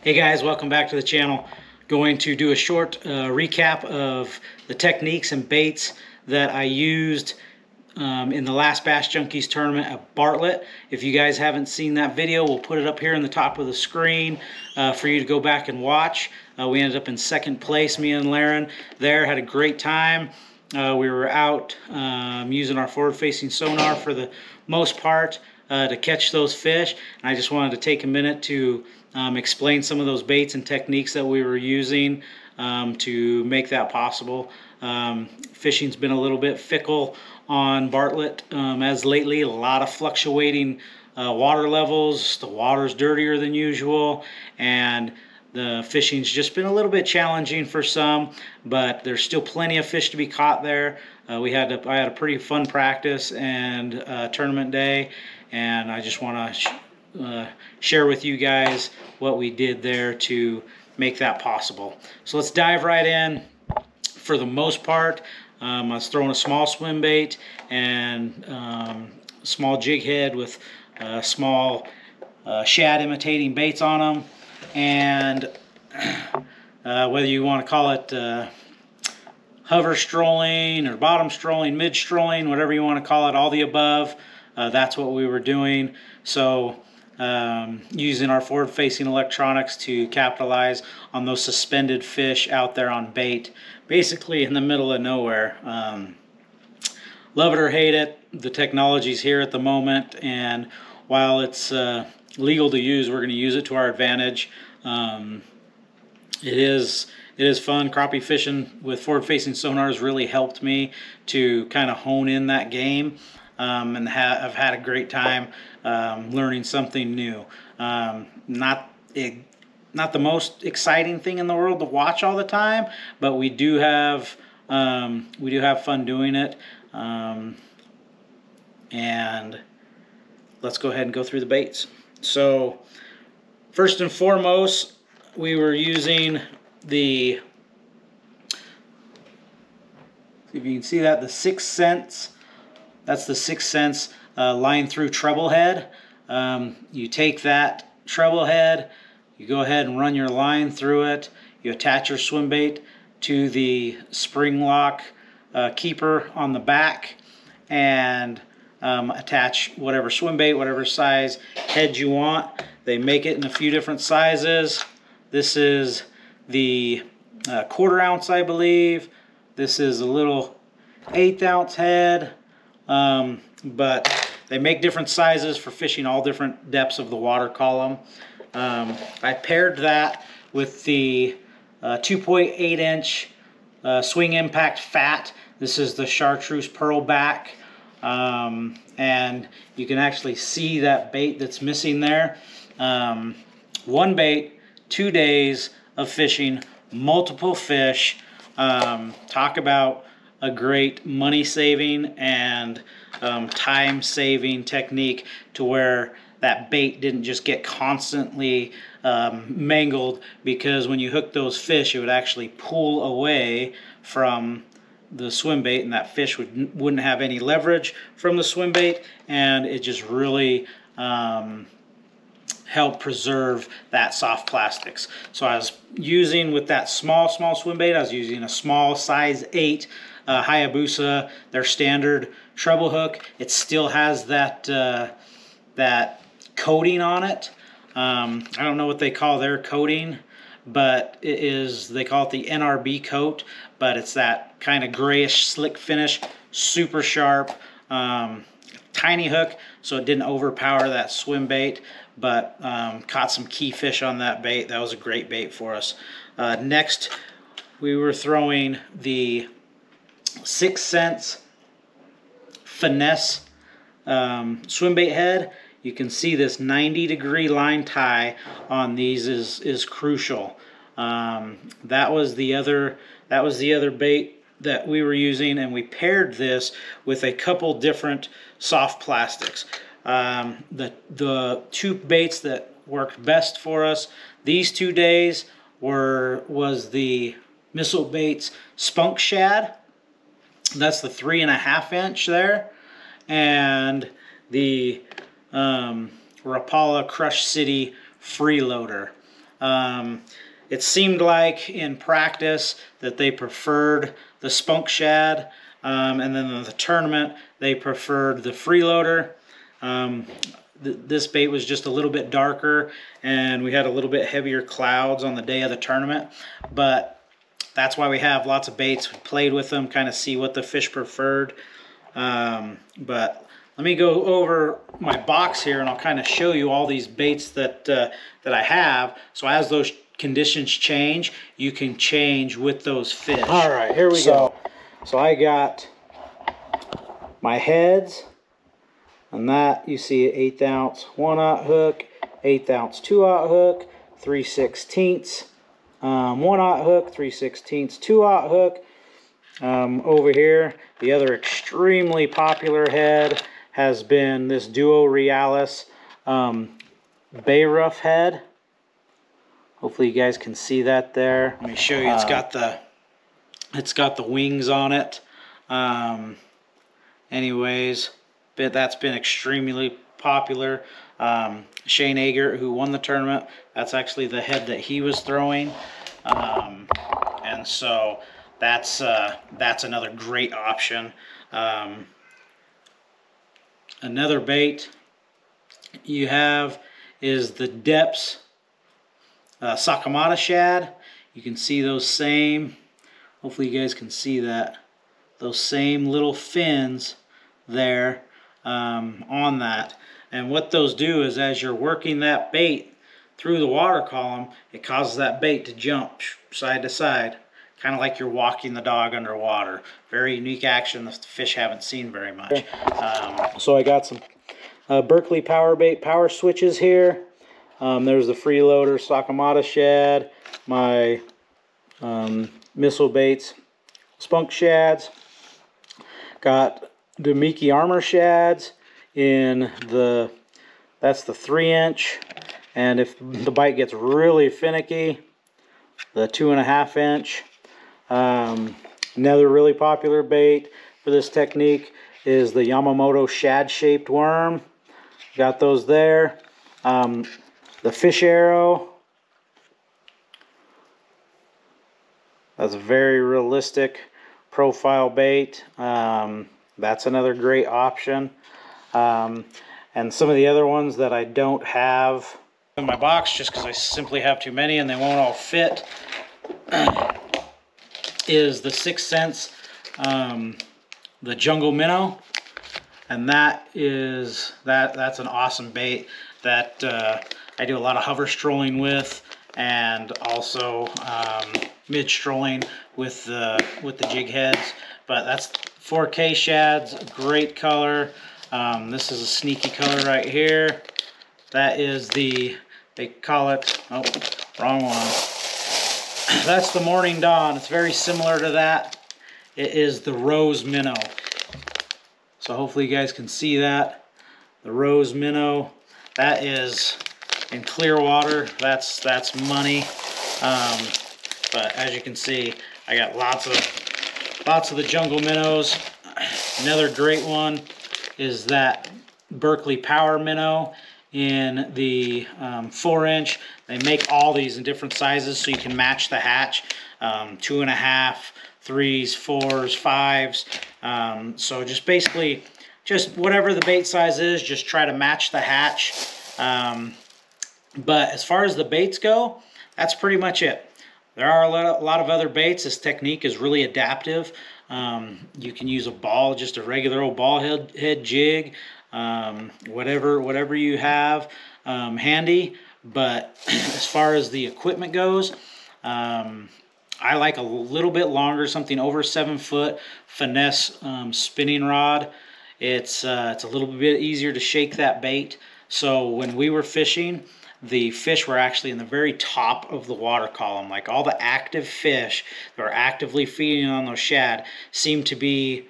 Hey guys, welcome back to the channel. Going to do a short uh, recap of the techniques and baits that I used um, in the last Bass Junkies tournament at Bartlett. If you guys haven't seen that video, we'll put it up here in the top of the screen uh, for you to go back and watch. Uh, we ended up in second place, me and Laren there, had a great time. Uh, we were out um, using our forward-facing sonar for the most part uh, to catch those fish. I just wanted to take a minute to um, explain some of those baits and techniques that we were using um, to make that possible. Um, fishing's been a little bit fickle on Bartlett um, as lately, a lot of fluctuating uh, water levels. The water's dirtier than usual and the fishing's just been a little bit challenging for some, but there's still plenty of fish to be caught there. Uh, we had a, I had a pretty fun practice and uh, tournament day, and I just want to sh uh, share with you guys what we did there to make that possible. So let's dive right in. For the most part, um, I was throwing a small swim bait and um, small jig head with uh, small uh, shad imitating baits on them and uh, whether you want to call it uh, hover strolling or bottom strolling, mid strolling, whatever you want to call it, all the above, uh, that's what we were doing. So um, using our forward facing electronics to capitalize on those suspended fish out there on bait, basically in the middle of nowhere. Um, love it or hate it, the technology's here at the moment and while it's uh, legal to use, we're going to use it to our advantage. Um, it is it is fun. Crappie fishing with forward-facing sonars really helped me to kind of hone in that game, um, and ha I've had a great time um, learning something new. Um, not it, not the most exciting thing in the world to watch all the time, but we do have um, we do have fun doing it. Um, and let's go ahead and go through the baits. So first and foremost, we were using the, if you can see that, the 6th Sense. That's the 6th Sense uh, line through treble head. Um, you take that treble head, you go ahead and run your line through it. You attach your swim bait to the spring lock uh, keeper on the back and um, attach whatever swim bait, whatever size head you want. They make it in a few different sizes. This is the uh, quarter ounce, I believe. This is a little eighth ounce head, um, but they make different sizes for fishing all different depths of the water column. Um, I paired that with the uh, 2.8 inch uh, swing impact fat. This is the chartreuse pearl back. Um, and you can actually see that bait that's missing there. Um, one bait, two days of fishing, multiple fish. Um, talk about a great money saving and um, time saving technique to where that bait didn't just get constantly um, mangled because when you hook those fish it would actually pull away from the swim bait and that fish would, wouldn't have any leverage from the swim bait and it just really um, help preserve that soft plastics. So I was using with that small, small swim bait, I was using a small size 8 uh, Hayabusa, their standard treble hook. It still has that, uh, that coating on it. Um, I don't know what they call their coating but it is they call it the NRB coat but it's that kind of grayish slick finish super sharp um, tiny hook so it didn't overpower that swim bait but um, caught some key fish on that bait. That was a great bait for us. Uh, next we were throwing the 6th Sense finesse um, swim bait head you can see this 90 degree line tie on these is is crucial. Um, that was the other that was the other bait that we were using and we paired this with a couple different soft plastics. Um, the the two baits that worked best for us these two days were was the missile baits spunk shad. That's the three and a half inch there. And the um, Rapala Crush City freeloader. Um, it seemed like in practice that they preferred the spunk shad, um, and then in the tournament they preferred the freeloader. Um, th this bait was just a little bit darker, and we had a little bit heavier clouds on the day of the tournament, but that's why we have lots of baits. We played with them, kind of see what the fish preferred. Um, but let me go over my box here and I'll kind of show you all these baits that uh, that I have. So as those conditions change, you can change with those fish. All right, here we so, go. So I got my heads, and that you see an eighth ounce one aught hook, eighth ounce two aught hook, three sixteenths, um, one aught hook, three sixteenths, two aught hook. Um, over here, the other extremely popular head has been this Duo Realis um, Bay Rough head. Hopefully you guys can see that there. Let me show you. It's uh, got the it's got the wings on it. Um, anyways, but that's been extremely popular. Um, Shane Ager, who won the tournament, that's actually the head that he was throwing. Um, and so that's uh, that's another great option. Um, another bait you have is the Deps uh, Sakamata shad. You can see those same, hopefully you guys can see that, those same little fins there um, on that. And what those do is as you're working that bait through the water column, it causes that bait to jump side to side, kind of like you're walking the dog underwater. Very unique action the fish haven't seen very much. Um, so I got some uh, Berkley power bait power switches here. Um, there's the freeloader Sakamata shad, my um, missile baits spunk shads. Got Damiki armor shads in the, that's the three inch. And if the bite gets really finicky, the two and a half inch. Um, another really popular bait for this technique is the Yamamoto shad shaped worm. Got those there. Um, the fish arrow. That's a very realistic profile bait. Um, that's another great option. Um, and some of the other ones that I don't have in my box just because I simply have too many and they won't all fit is the 6th Sense, um, the Juggle Minnow. And that is, that that's an awesome bait that uh, I do a lot of hover strolling with and also um, mid strolling with the with the jig heads. But that's 4K shads, great color. Um, this is a sneaky color right here. That is the, they call it, oh, wrong one. That's the Morning Dawn. It's very similar to that. It is the Rose Minnow. So hopefully you guys can see that. The Rose Minnow. That is in clear water, that's that's money. Um, but as you can see, I got lots of lots of the Juggle minnows. Another great one is that Berkley Power Minnow in the um, four inch. They make all these in different sizes so you can match the hatch. Um, two and a half, threes, fours, fives. Um, so just basically, just whatever the bait size is, just try to match the hatch. Um, but as far as the baits go, that's pretty much it. There are a lot of other baits. This technique is really adaptive. Um, you can use a ball, just a regular old ball head, head jig, um, whatever whatever you have um, handy. But as far as the equipment goes, um, I like a little bit longer, something over seven foot finesse um, spinning rod. It's uh, it's a little bit easier to shake that bait. So when we were fishing, the fish were actually in the very top of the water column. Like all the active fish that were actively feeding on those shad seem to be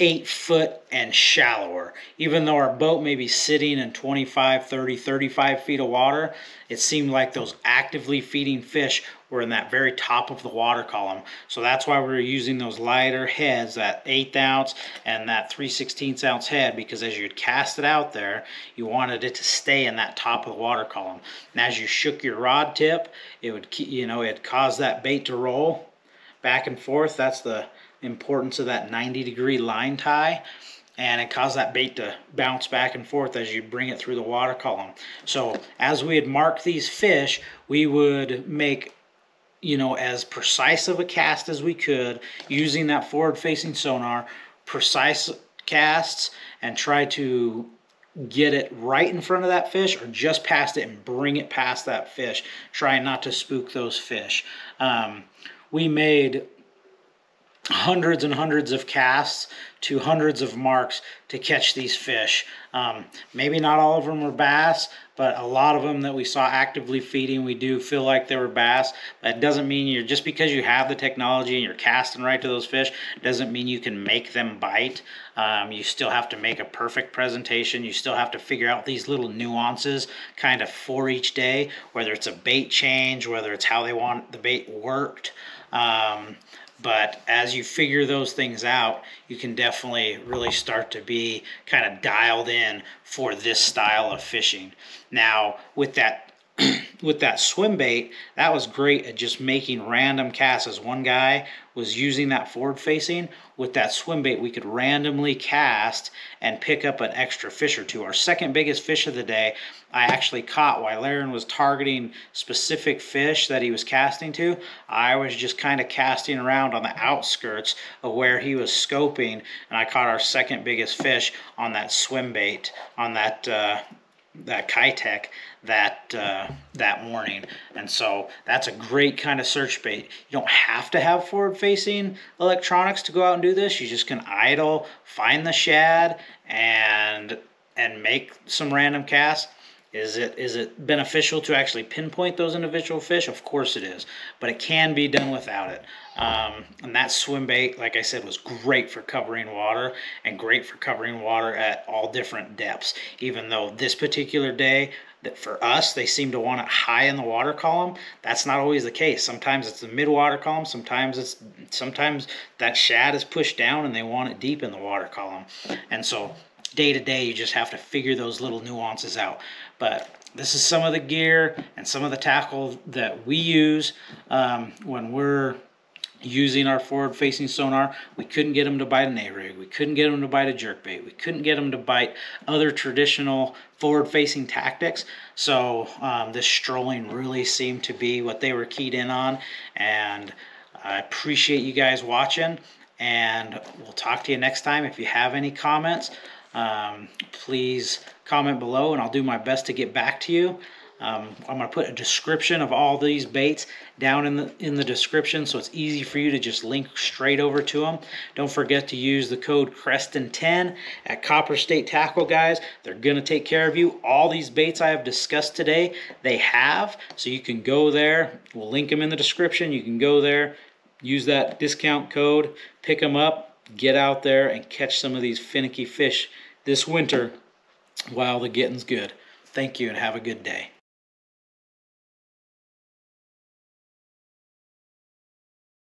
eight foot and shallower. Even though our boat may be sitting in 25, 30, 35 feet of water, it seemed like those actively feeding fish were in that very top of the water column. So that's why we were using those lighter heads, that eighth ounce and that 3 16 ounce head, because as you'd cast it out there, you wanted it to stay in that top of the water column. And as you shook your rod tip, it would, you know, it caused that bait to roll back and forth. That's the importance of that 90 degree line tie and it caused that bait to bounce back and forth as you bring it through the water column. So as we had marked these fish, we would make you know as precise of a cast as we could using that forward facing sonar, precise casts and try to get it right in front of that fish or just past it and bring it past that fish, trying not to spook those fish. Um, we made hundreds and hundreds of casts to hundreds of marks to catch these fish. Um, maybe not all of them were bass, but a lot of them that we saw actively feeding, we do feel like they were bass. That doesn't mean you're just because you have the technology and you're casting right to those fish, doesn't mean you can make them bite. Um, you still have to make a perfect presentation. You still have to figure out these little nuances kind of for each day, whether it's a bait change, whether it's how they want the bait worked. Um, but as you figure those things out, you can definitely really start to be kind of dialed in for this style of fishing. Now, with that with that swim bait, that was great at just making random casts. As one guy was using that forward facing, with that swim bait, we could randomly cast and pick up an extra fish or two. Our second biggest fish of the day, I actually caught while Aaron was targeting specific fish that he was casting to. I was just kind of casting around on the outskirts of where he was scoping, and I caught our second biggest fish on that swim bait, on that. Uh, that Keitech that uh, that morning, and so that's a great kind of search bait. You don't have to have forward-facing electronics to go out and do this. You just can idle, find the shad, and and make some random casts. Is it is it beneficial to actually pinpoint those individual fish? Of course it is, but it can be done without it. Um, and that swim bait, like I said, was great for covering water and great for covering water at all different depths. Even though this particular day, that for us, they seem to want it high in the water column. That's not always the case. Sometimes it's the mid water column. Sometimes it's sometimes that shad is pushed down and they want it deep in the water column. And so day to day, you just have to figure those little nuances out. But this is some of the gear and some of the tackle that we use um, when we're using our forward facing sonar. We couldn't get them to bite an A-rig. We couldn't get them to bite a jerkbait. We couldn't get them to bite other traditional forward facing tactics. So um, this strolling really seemed to be what they were keyed in on. And I appreciate you guys watching. And we'll talk to you next time. If you have any comments, um, please comment below and I'll do my best to get back to you. Um, I'm going to put a description of all these baits down in the in the description so it's easy for you to just link straight over to them. Don't forget to use the code Creston10 at Copper State Tackle guys. They're going to take care of you. All these baits I have discussed today, they have. So you can go there. We'll link them in the description. You can go there, use that discount code, pick them up, get out there and catch some of these finicky fish this winter while the getting's good. Thank you and have a good day.